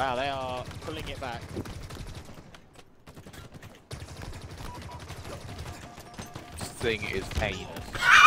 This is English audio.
Wow, they are pulling it back. This thing is painless.